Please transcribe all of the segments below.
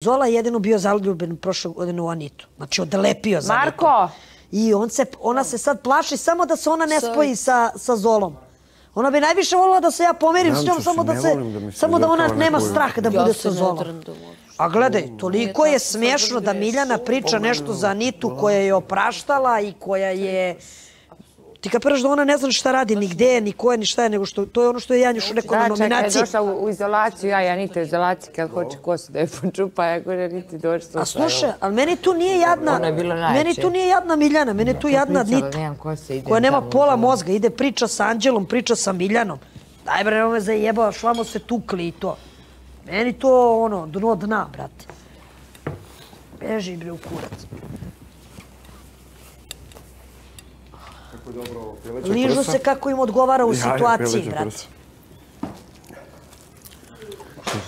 Zola je jedino bio zaljubljen prošle godine u Anitu. Znači, odlepio za Anitu. Marko! I on se, ona se sad plaši samo da se ona ne spoji sa, sa Zolom. Ona bi najviše volila da se ja pomerim s njom, samo da se, da samo da ona nema strah da bude sa Zolom. A gledaj, toliko je smiješno da Miljana priča nešto za Anitu koja je opraštala i koja je... Ti kapiraš da ona ne zna šta radi, ni gde je, ni ko je, ni šta je, nego što to je ono što je Janjuš rekao na Da, čekaj, je nominaciji. došla u, u izolaciju, ja, ja niti u izolaciji kad hoće kosu da je počupa, ja gore niti dođe A slušaj, ali meni tu nije jadna, Ona je bila najjače. meni tu nije jadna Miljana, meni tu jadna Nita, nemam kose, idem koja nema pola mozga, ide priča sa Anđelom, priča sa Miljanom. Daj bre, ovo me zajebao, švamo se tukli i to. Meni to, ono, dno dna, brate. Beži bre u kurac. Ližu se kako im odgovara u situaciji, brate.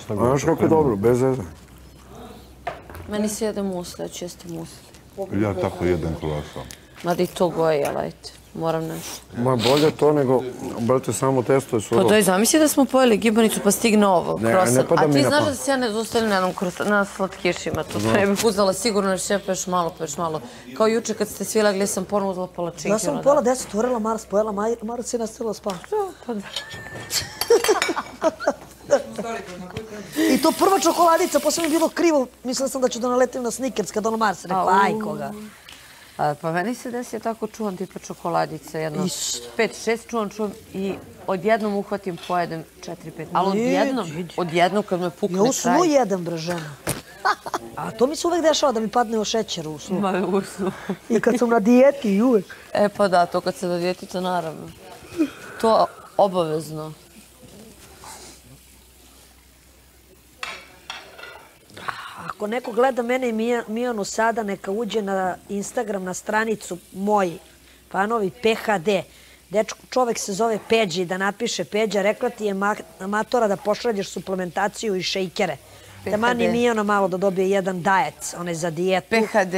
A znaš kako je dobro, bez veze. Meni se jede musle, ja ću jesti musle. Ja tako jedem kolača. Mada i to goji, ali ajte, moram nešto. Ma bolje to nego, brate, samo testo je Pa surovo. doj, zamisli da smo pojeli gibanicu pa stigne ovo, Ne, krosan. ne pada A mi ti na znaš da se ja ne zustavim na jednom krosan, na slatkišima, to ne bih uzela sigurno još ja pa još malo, pa još malo. Kao juče kad ste svi legli, sam ponovo uzela polačinke. Ja sam pola deset otvorila Mars, pojela Marac i nastavila spava. Pa da. I to prva čokoladica, posle mi je bilo krivo. Mislila sam da ću da naletim na Snickers kad ono Mars rekla, aj koga. Pa meni se desi, tako čuvam tipa čokoladice, jedno Isto. pet, šest čuvam, čuvam i odjednom uhvatim, pojedem četiri, pet. Ali odjednom, odjednom kad me pukne Ja u kraj. snu jedem, bre, žena. A to mi se uvek dešava da mi padne o šećeru u snu. Ma, u snu. I kad sam na dijeti, uvek. E pa da, to kad se do djetica, naravno. To obavezno. Ako neko gleda mene i Mija- Mijanu sada, neka uđe na Instagram na stranicu moji, fanovi PHD. Dečko, čovek se zove Peđi, da napiše Peđa, rekla ti je ma- matora da pošalješ suplementaciju i šejkere. Da mani. Mijana malo da dobije jedan dajet, onaj za dijetu. PHD.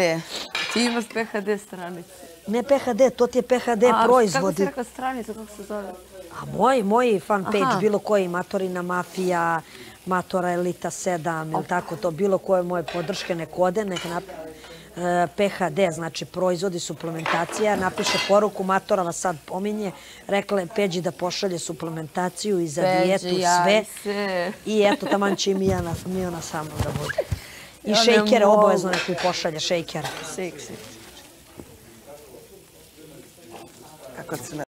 Ti imaš PHD stranicu. Ne PHD, to ti je PHD A, Kako si rekla stranica, kako se zove? A moj, moj fan page, Aha. bilo koji, Matorina Mafija, Matora Elita 7, ili tako to, bilo koje moje podrške, nek ode, nek nap... e, PHD, znači proizvodi suplementacija, napiše poruku, Matora vas sad pominje, rekla je Peđi da pošalje suplementaciju i za Peđi, dijetu, sve. se. I eto, taman će i Mijana, Mijana sa mnom da bude. I Ja ne šejkere, obavezno nek mi pošalje šejkere. Sik. Kako se